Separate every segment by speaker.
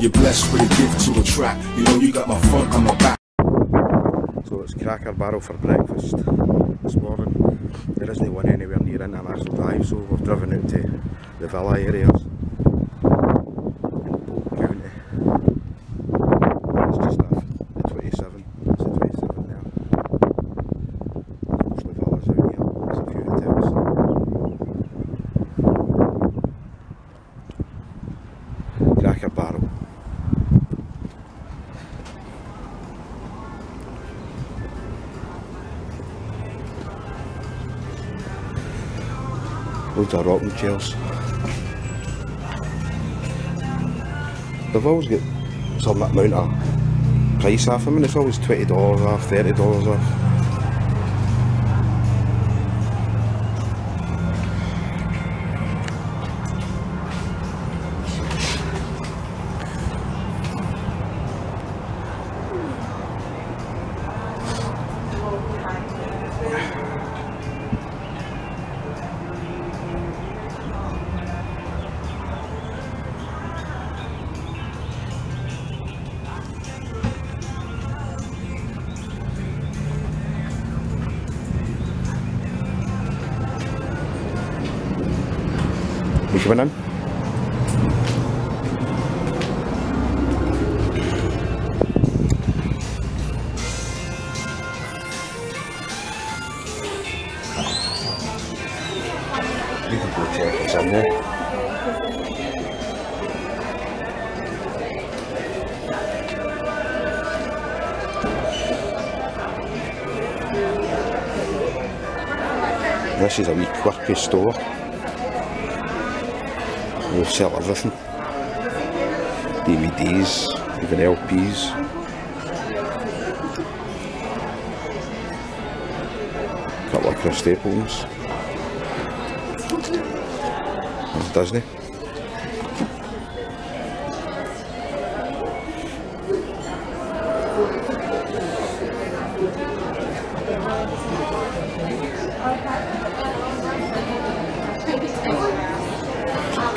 Speaker 1: You're blessed with a gift to attract. You know you got my front and my back.
Speaker 2: So it's Cracker Barrel for breakfast this morning. There isn't one anywhere near International Drive, so we've driven out to the villa areas Of rocking chairs. They've always got some amount of price off them and it's always $20 off, $30 off. You can check. This is a wee quirky store. We'll sell everything. DVDs, even LPs. Couple of Chris Staples. Disney.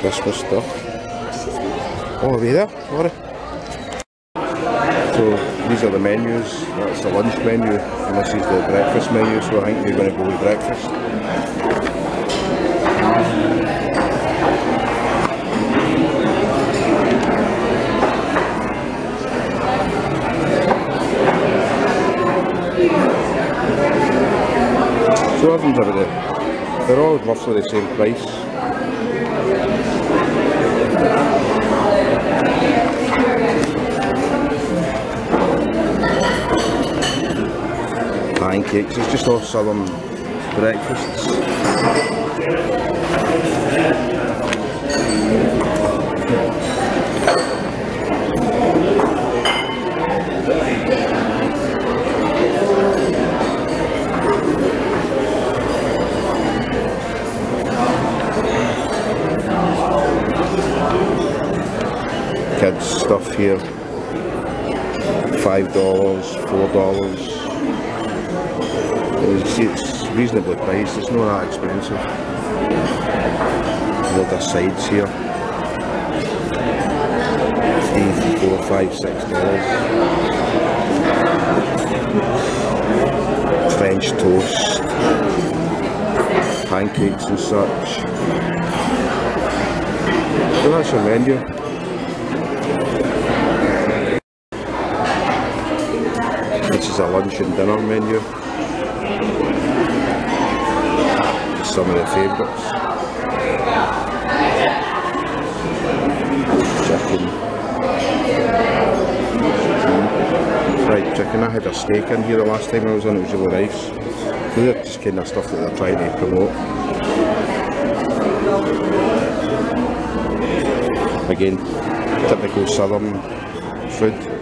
Speaker 2: Christmas stuff. Oh, are we there? Sorry. So these are the menus. That's the lunch menu, and this is the breakfast menu. So I think we're going to go with breakfast. items over there. They're all roughly the same price. Pancakes, it's just all southern um, breakfasts. Stuff here. Five dollars, four dollars. See, it's reasonably priced. It's not that expensive. A lot of sides here. Three, four, five, six dollars. French toast, pancakes and such. So that's your menu. This and dinner menu. some of the favourites. Chicken. Hmm. Fried chicken. I had a steak in here the last time I was on, it was really nice. So they're just kind of stuff that they're trying to promote. Again, typical southern food.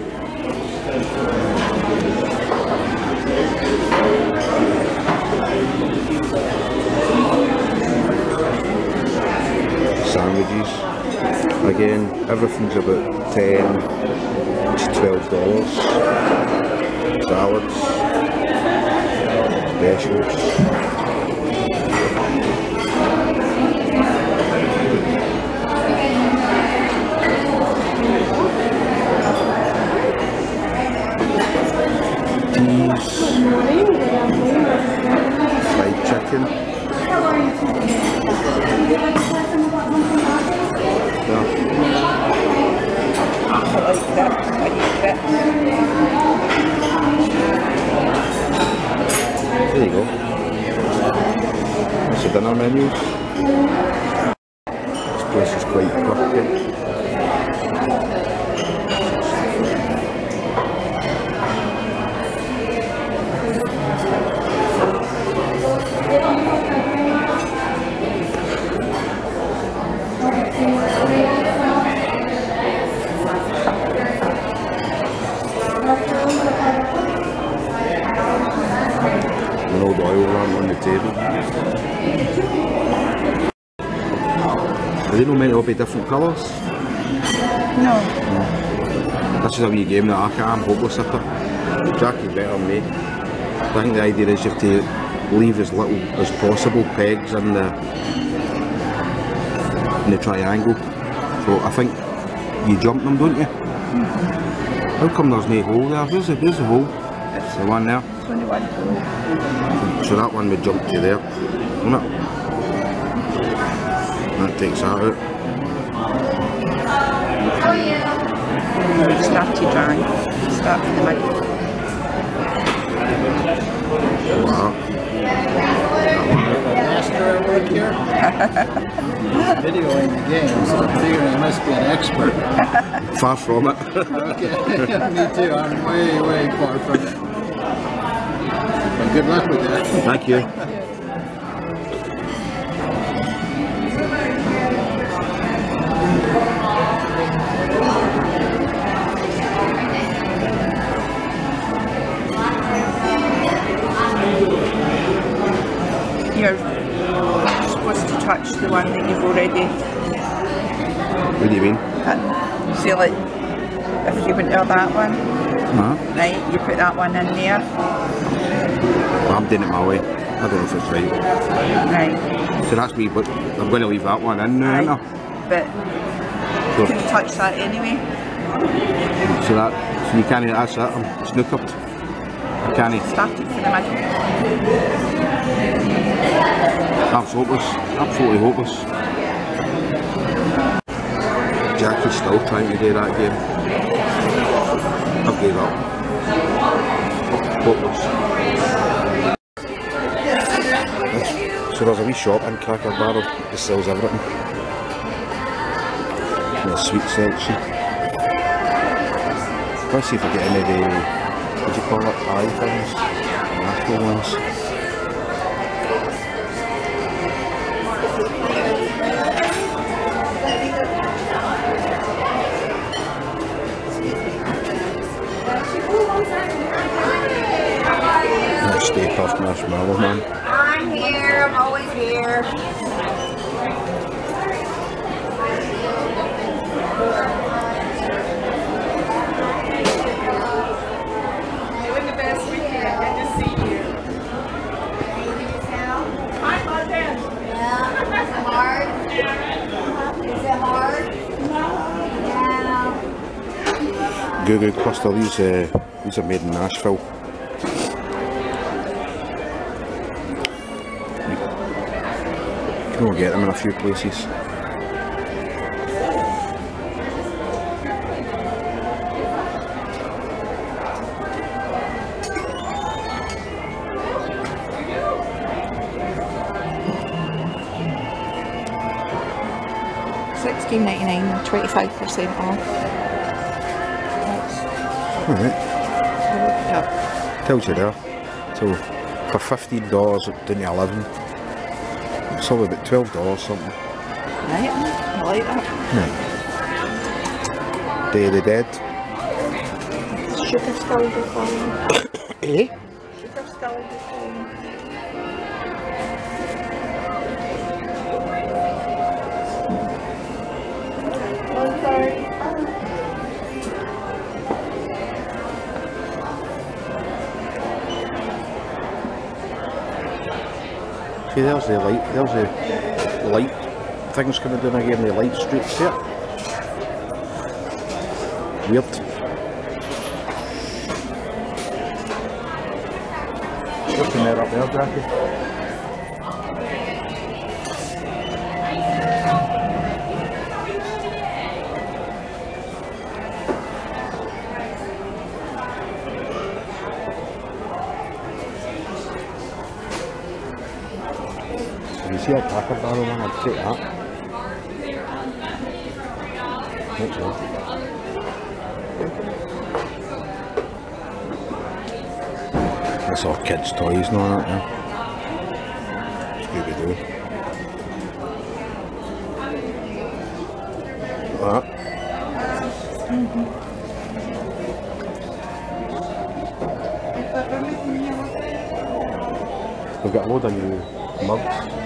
Speaker 2: Sandwiches. Again, everything's about 10 to 12 dollars. Salads, specials. ahí está, ahí está. Te digo. Visitan al menú. Después os cuello corte. Colours?
Speaker 3: No.
Speaker 2: This is a wee game that I can't, I'm hopeless at it. Jackie's better than me. I think the idea is you have to leave as little as possible pegs in the in the triangle. So I think you jump them, don't you? Mm-hmm. How come there's no hole there? Where's the, where's the hole? It's the one there.
Speaker 3: It's only one hole.
Speaker 2: So that one would jump to there, won't it? That takes that out.
Speaker 3: Start to dry. Start from the middle.
Speaker 2: Wow.
Speaker 4: master at work here? Videoing the game, so I'm figuring I must be an expert.
Speaker 2: Far from it.
Speaker 4: Okay, me too. I'm way, way far from it. But good luck with that.
Speaker 2: Thank you.
Speaker 3: You're supposed to touch the one that you've already
Speaker 2: What do you mean?
Speaker 3: Uh, See, like, if you went to that one,
Speaker 2: Huh?
Speaker 3: right, you put that one in there,
Speaker 2: Well, I'm doing it my way. I don't know if it's right.
Speaker 3: right,
Speaker 2: So that's me, but I'm going to leave that one in now,
Speaker 3: right. But
Speaker 2: So,
Speaker 3: you can touch that anyway.
Speaker 2: so that, so you can't, that's it, I'm snookered. I can't,
Speaker 3: Start it from the middle.
Speaker 2: That's hopeless, absolutely hopeless. Jackie's still trying to do that game. I've gave up. Hopeless. So there's a wee shop in Cracker Barrel that sells everything. In the sweet section. Let's see if I get any of the, what do you call it, pie things? Natural ones. Stay Puft Marshmallow Man.
Speaker 5: I'm here. I'm always here. Doing the best we can. Good to see you. Hi, London. Yeah. Is it hard? Is it hard? Yeah.
Speaker 2: Goo Goo Cluster, these, uh, these are made in Nashville. You can only get them in a few places.
Speaker 3: Sixteen ninety nine, twenty five percent off.
Speaker 2: Alright,
Speaker 3: Yep.
Speaker 2: tells you there. So for fifteen dollars down to eleven. It's all about twelve dollars something.
Speaker 3: Right, I like that.
Speaker 2: Day of the Dead.
Speaker 3: Sugar still declining.
Speaker 2: Eh?
Speaker 3: Sugar still
Speaker 2: There's the light there's the light things coming down again, the light streaks here. Weird. What's matter up there, Jackie? These see a cracker barrel one, I'd take that. That's all. Kids' toys and all that now. Scooby Doo. That. We've got a load of new mugs,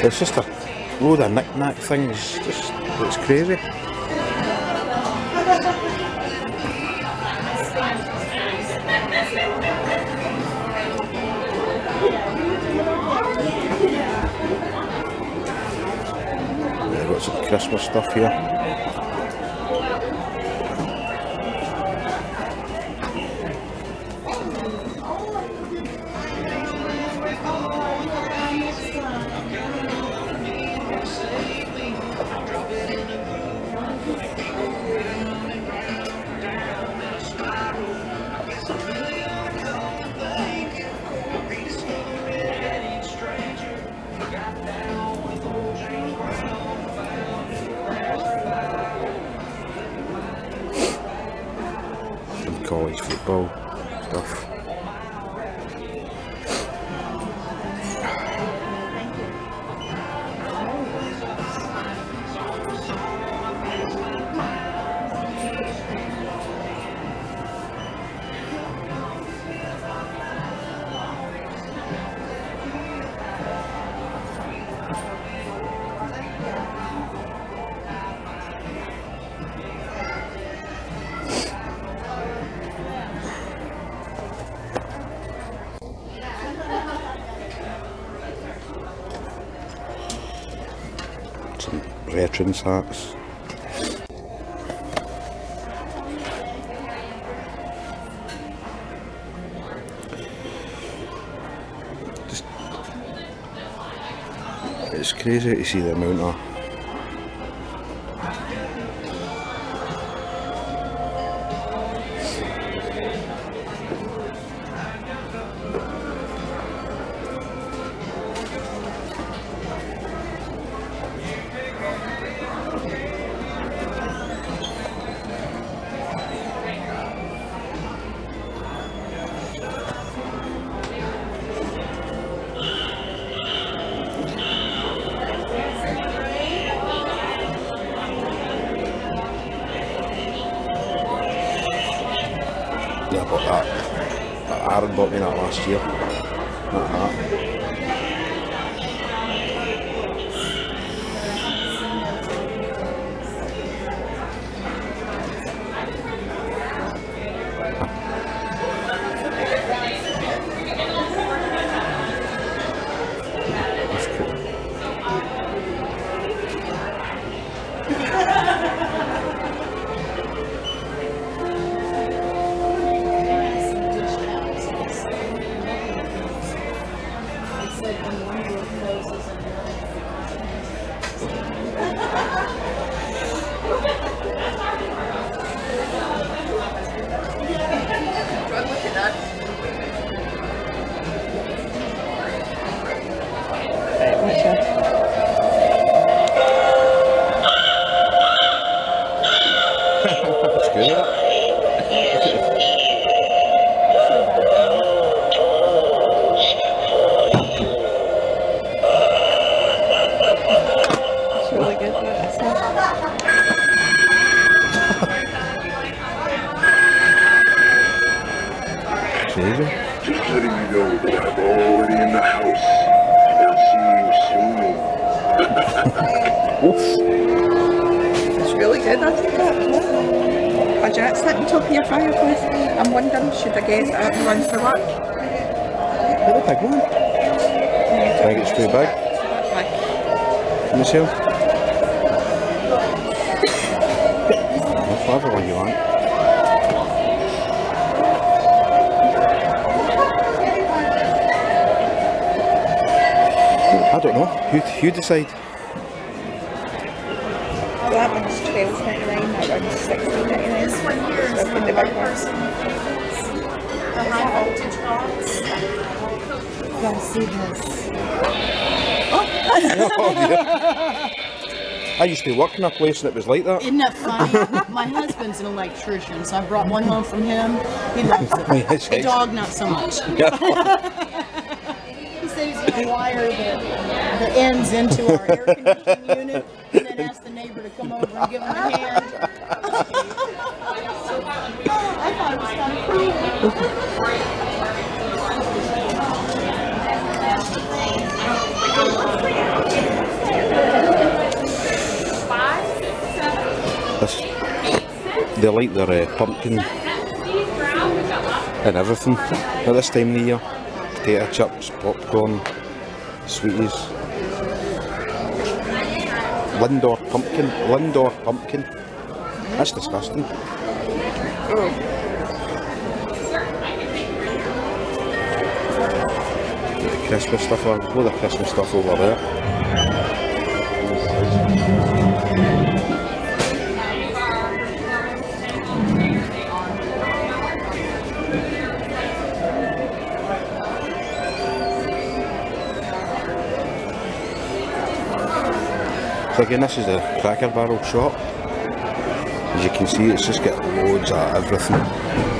Speaker 2: It's just a load of knick-knack things, just, it's crazy. Christmas stuff here. College football stuff. Veterans hats. Just it's crazy to see the amount of Aaron me that last year.
Speaker 3: Utopia fireplace. I'm wondering, should I get everyone for work?
Speaker 2: They look big, man. I think straight back. big. Michelle? Whatever one you want. I don't know. You, you decide.
Speaker 3: That one's 12 like 60 days.
Speaker 6: This one here is my white person The high voltage box.
Speaker 7: You gotta see this. Oh.
Speaker 2: I used to work in a place and it was like that.
Speaker 7: Isn't that funny? My husband's an electrician, so I brought one home from him. He loves it. the dog, not so much. Yeah wire the, the ends into our air conditioning unit and then ask the neighbor to come over and give him a hand. I thought it was kind of cool.
Speaker 2: They like their uh, pumpkin and everything at this time of the year. Potato chips, popcorn, sweeties. Lindor pumpkin, Lindor pumpkin. That's disgusting. Christmas stuff, a load of Christmas stuff over there. Again, this is the Cracker Barrel shop. As you can see, it's just got loads of everything.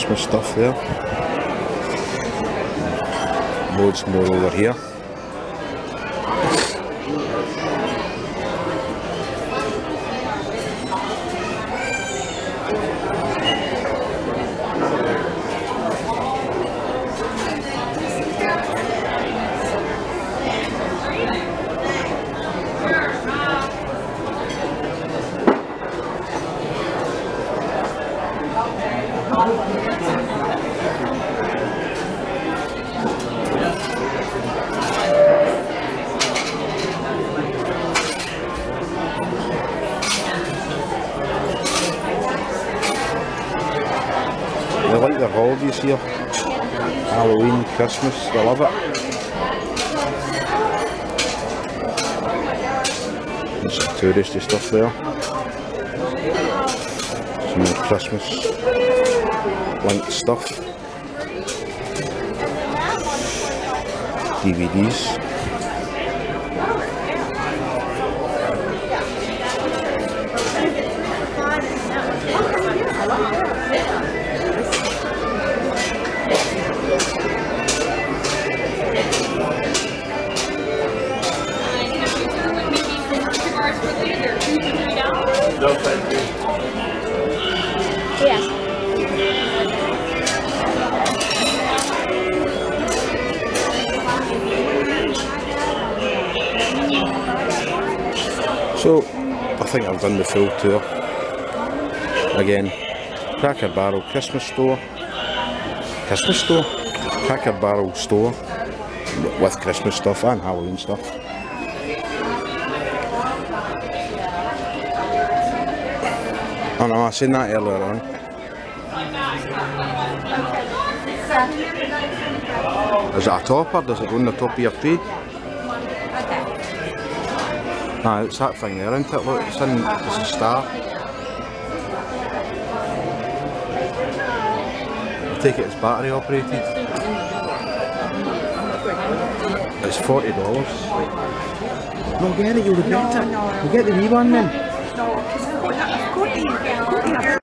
Speaker 2: Christmas stuff there. Loads more over here. They like their holidays here. Halloween, Christmas, they love it. There's some touristy stuff there. Some more Christmas linked stuff. DVDs. So, I think I've done the full tour. Again, Cracker Barrel Christmas store. Christmas store? Cracker Barrel store with Christmas stuff and Halloween stuff. Oh no, I seen that earlier on. Is it a topper? Does it go on the top of your tray? Nah, it's that thing there, isn't it? Look, it's in, it's a star. I take it it's battery operated. It's forty dollars. No, get it, you'll regret it. You get the wee one then.
Speaker 3: No, because I've got that. I've got the, I've got the